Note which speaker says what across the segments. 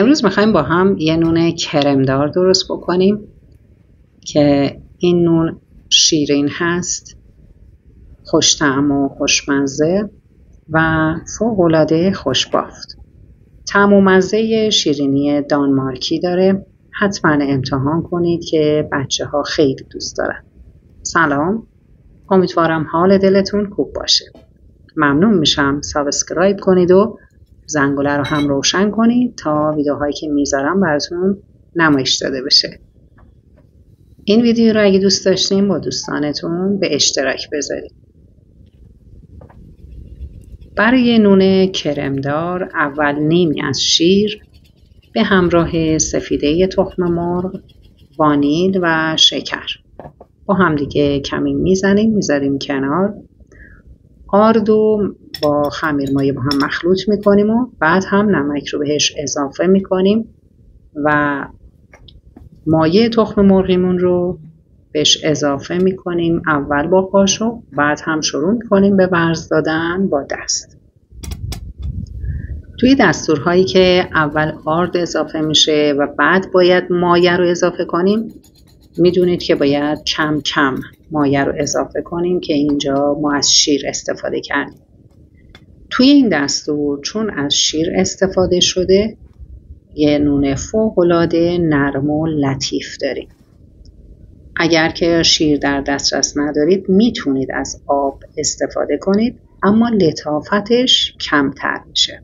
Speaker 1: امروز می‌خوایم با هم یه نون کرمدار درست بکنیم که این نون شیرین هست خوشتعم و خوشمزه و فوقالعاده خوشبافت. تعم و مزه شیرینی دانمارکی داره. حتما امتحان کنید که بچه ها خیلی دوست دارن. سلام. امیدوارم حال دلتون خوب باشه. ممنون میشم. سابسکرایب کنید و زنگوله رو هم روشن کنید تا ویدیوهایی که می‌ذارم براتون نمایش داده بشه. این ویدیو رو اگه دوست داشتین با دوستانتون به اشتراک بذارید. برای نون کرمدار اول نیمی از شیر به همراه سفیده تخم مرغ وانیل و شکر. با همدیگه کمی می‌زنیم می‌ذاریم کنار. آرد و با خمیر مایه با هم مخلوط می‌کنیم و بعد هم نمک رو بهش اضافه می‌کنیم و مایه تخم مرغیمون رو بهش اضافه می‌کنیم اول با قاشق بعد هم شروع می‌کنیم به ورز دادن با دست. توی دستورهایی که اول آرد اضافه میشه و بعد باید مایه رو اضافه کنیم می‌دونید که باید کم کم مایه رو اضافه کنیم که اینجا ما از شیر استفاده کردیم. توی این دستور چون از شیر استفاده شده یه نون فوقالعاده نرم و لطیف داریم. اگر که شیر در دسترس ندارید می‌تونید از آب استفاده کنید اما لطافتش کمتر میشه.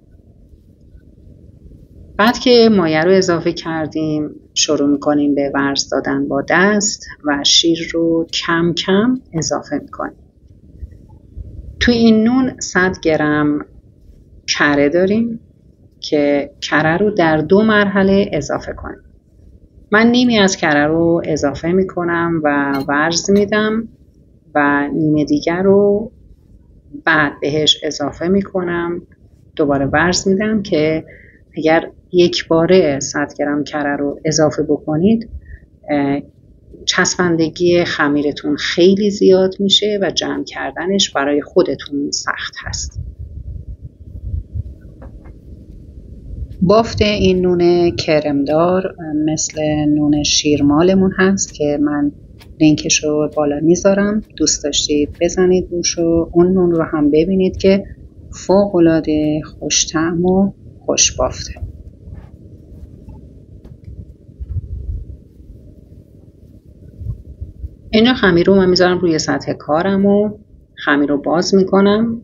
Speaker 1: بعد که مایه رو اضافه کردیم شروع می‌کنیم به ورز دادن با دست و شیر رو کم کم اضافه می‌کنیم. توی این نون 100 گرم کره داریم که کره رو در دو مرحله اضافه کنیم. من نیمی از کره رو اضافه می‌کنم و ورز میدم و نیمه دیگر رو بعد بهش اضافه می‌کنم. دوباره ورز میدم که اگر یک باره 100 گرم کره رو اضافه بکنید چسبندگی خمیرتون خیلی زیاد میشه و جمع کردنش برای خودتون سخت هست. بافت این نون کرمدار مثل نون شیرمالمون هست که من لینکش رو بالا می‌ذارم. دوست داشتید بزنید روش و اون نون رو هم ببینید که فوق العاده خوشتعم و خوشبافته اینجا خمیر رو من می‌ذارم روی سطح کارم و خمیر رو باز می‌کنم.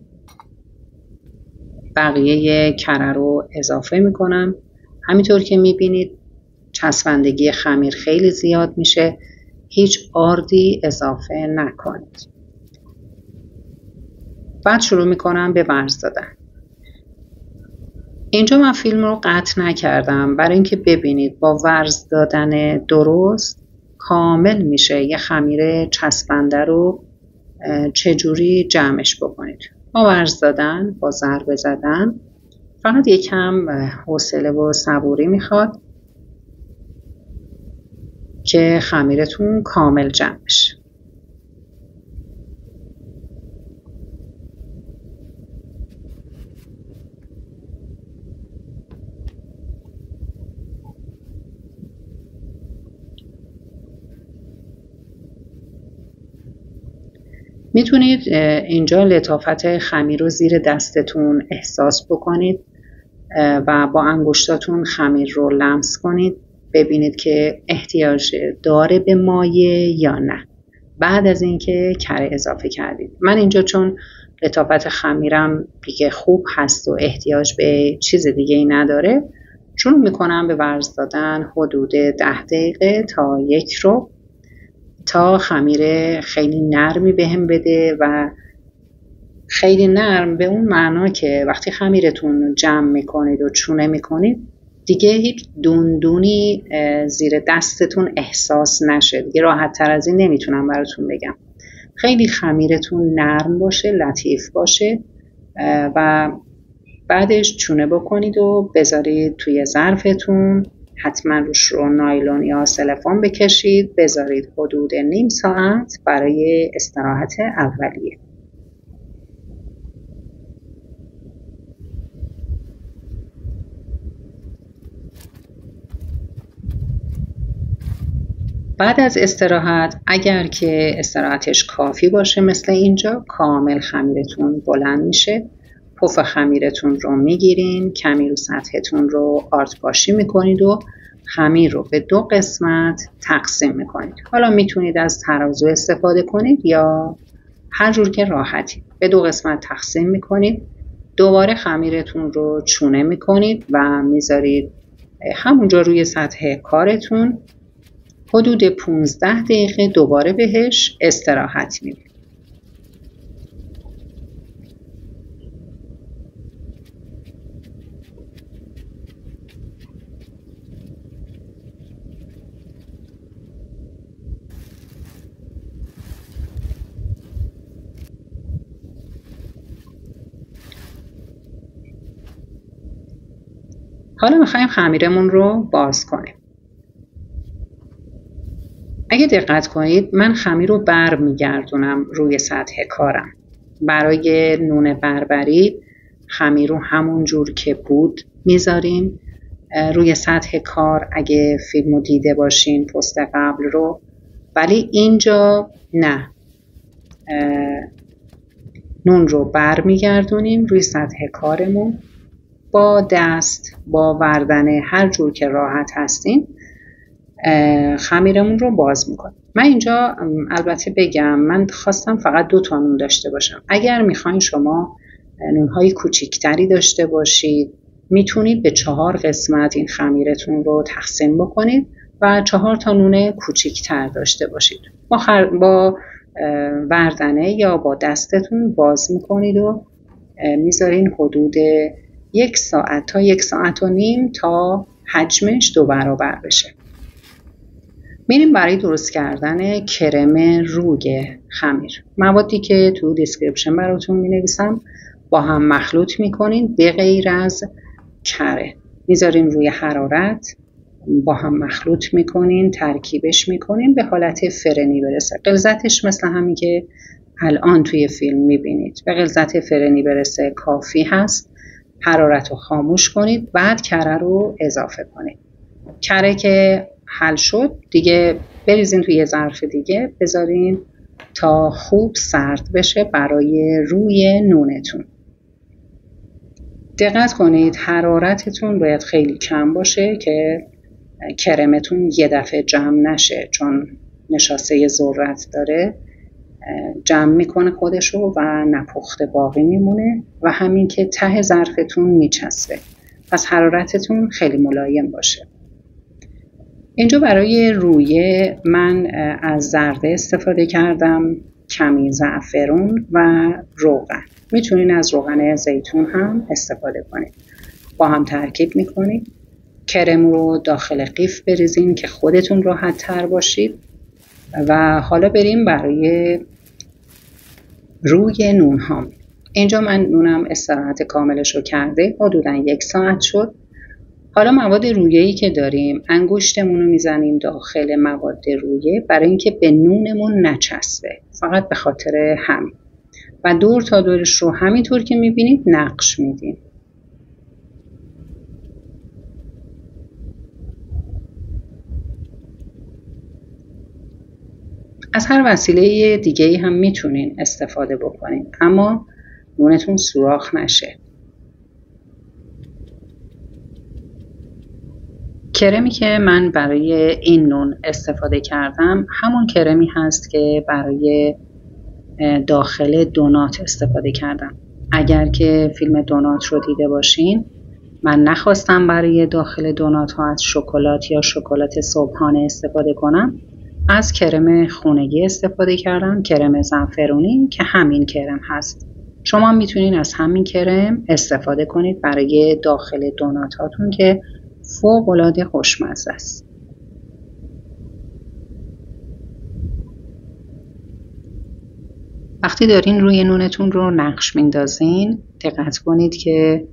Speaker 1: بقیه کره رو اضافه می‌کنم. همینطور که می‌بینید چسبندگی خمیر خیلی زیاد میشه. هیچ آردی اضافه نکنید. بعد شروع می‌کنم به ورز دادن. اینجا من فیلم رو قطع نکردم. برای اینکه ببینید با ورز دادن درست کامل میشه یه خمیر چسبنده رو چجوری جمعش بکنید. با ورز دادن با ضربه زدن. فقط یکم حوصله و صبوری می‌خواد که خمیرتون کامل جمع بشه می‌تونید اینجا لطافت خمیر رو زیر دستتون احساس بکنید و با انگشتاتون خمیر رو لمس کنید ببینید که احتیاج داره به مایه یا نه. بعد از اینکه کره اضافه کردید. من اینجا چون لطافت خمیرم دیگه خوب هست و احتیاج به چیز دیگه ای نداره شروع می‌کنم به ورز دادن حدود ده دقیقه تا یک رو تا خمیر خیلی نرمی بهم به بده و خیلی نرم به اون معنا که وقتی خمیرتون جمع می‌کنید و چونه می‌کنید دیگه هیچ دوندونی زیر دستتون احساس نشه. دیگه راحت تر از این نمی‌تونم براتون بگم. خیلی خمیرتون نرم باشه لطیف باشه و بعدش چونه بکنید و بذارید توی ظرفتون. حتما روش رو نایلون یا سلفون بکشید بذارید حدود نیم ساعت برای استراحت اولیه. بعد از استراحت اگر که استراحتش کافی باشه مثل اینجا کامل خمیرتون بلند میشه. پف خمیرتون رو می‌گیرین کمی رو سطحتون رو آردپاشی می‌کنید و خمیر رو به دو قسمت تقسیم می‌کنید. حالا می‌تونید از ترازو استفاده کنید یا هر جور که راحتی. به دو قسمت تقسیم می‌کنید دوباره خمیرتون رو چونه می‌کنید و می‌ذارید همونجا روی سطح کارتون. حدود 15 دقیقه دوباره بهش استراحت می‌دید حالا می‌خوایم خمیرمون رو باز کنیم. اگه دقت کنید من خمیر رو بر میگردونم روی سطح کارم. برای نون بربری خمیر رو همون جور که بود می‌ذاریم. روی سطح کار اگه فیلمو دیده باشین پست قبل رو. ولی اینجا نه. نون رو بر میگردونیم روی سطح کارمون. با دست با وردن هر جور که راحت هستین خمیرمون رو باز می‌کنیم. من اینجا البته بگم من خواستم فقط دو تا نون داشته باشم. اگر می‌خواین شما نونهای کوچیکتری داشته باشید می‌تونید به چهار قسمت این خمیرتون رو تقسیم بکنید و چهار تا نون کوچیکتر داشته باشید. با, با وردنه یا با دستتون باز می‌کنید و می‌ذارین حدود یک ساعت تا یک ساعت و نیم تا حجمش دو برابر بشه. میریم برای درست کردن کرم روی خمیر. موادی که تو description براتون می نویسم با هم مخلوط می‌کنین به غیر از کره. می‌ذاریم روی حرارت با هم مخلوط می‌کنین ترکیبش می‌کنین به حالت فرنی برسه. غلظتش مثل همین که الان توی فیلم می‌بینید. به غلظت فرنی برسه کافی هست. حرارت رو خاموش کنید بعد کره رو اضافه کنید. کره که حل شد دیگه بریزین توی یه ظرف دیگه بذارین تا خوب سرد بشه برای روی نونتون. دقت کنید حرارتتون باید خیلی کم باشه که کرمتون یه دفعه جمع نشه چون نشاسته ذرت داره. جمع می‌کنه خودشو و نپخته باقی میمونه و همین که ته ظرفتون میچسبه. پس حرارتتون خیلی ملایم باشه. اینجا برای رویه من از زرده استفاده کردم کمی زعفرون و روغن. می‌تونین از روغن زیتون هم استفاده کنید. با هم ترکیب می‌کنید. کرم رو داخل قیف بریزین که خودتون راحت تر باشید. و حالا بریم برای روی نون هام اینجا من نونم استراحت کاملش رو کرده حدودا یک ساعت شد. حالا مواد رویه‌ای که داریم انگشتمون رو می‌زنیم داخل مواد رویه برای اینکه به نونمون نچسبه فقط به خاطر همین و دور تا دورش رو همینطور که می‌بینید نقش میدیم. از هر وسیله دیگه هم می‌تونین استفاده بکنین اما نونتون سوراخ نشه. کرمی که من برای این نون استفاده کردم همون کرمی هست که برای داخل دونات استفاده کردم. اگر که فیلم دونات رو دیده باشین من نخواستم برای داخل دونات ها از شکلات یا شکلات صبحانه استفاده کنم. از کرم خونگی استفاده کردم کرم زنفرونی که همین کرم هست. شما می‌تونین از همین کرم استفاده کنید برای داخل دونات هاتون که فوق العاده خوشمزه است. وقتی دارین روی نونتون رو نقش میندازین دقت کنید که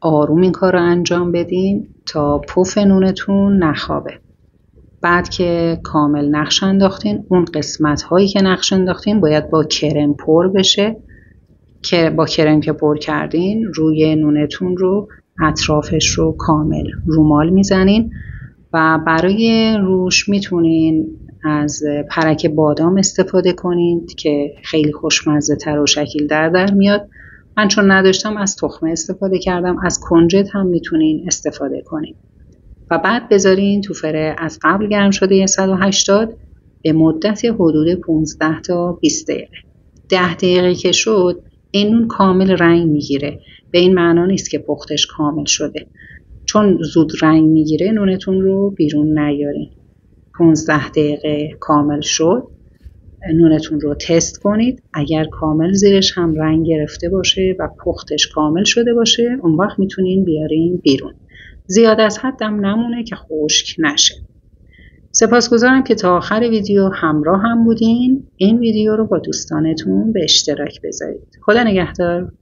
Speaker 1: آروم این کار رو انجام بدین تا پف نونتون نخوابه. بعد که کامل نقش انداختین اون قسمت هایی که نقش انداختین باید با کرم پر بشه. که با کرم که پر کردین روی نونتون رو اطرافش رو کامل رومال می‌زنین و برای روش می‌تونین از پرک بادام استفاده کنید که خیلی خوشمزه تر و شکیل در در میاد. من چون نداشتم از تخمه استفاده کردم. از کنجد هم می‌تونین استفاده کنید و بعد بذارین تو فره از قبل گرم شده 180 به مدت حدود 15 تا 20 دقیقه. 10 دقیقه که شد این نون کامل رنگ می‌گیره. به این معنا نیست که پختش کامل شده. چون زود رنگ می‌گیره نونتون رو بیرون نیارین. 15 دقیقه کامل شد. نونتون رو تست کنید. اگر کامل زیرش هم رنگ گرفته باشه و پختش کامل شده باشه اون وقت می‌تونین بیارین بیرون. زیاد از حدم نمونه که خشک نشه. سپاسگزارم که تا آخر ویدیو همراه هم بودین. این ویدیو رو با دوستانتون به اشتراک بذارید. خدا نگهدار.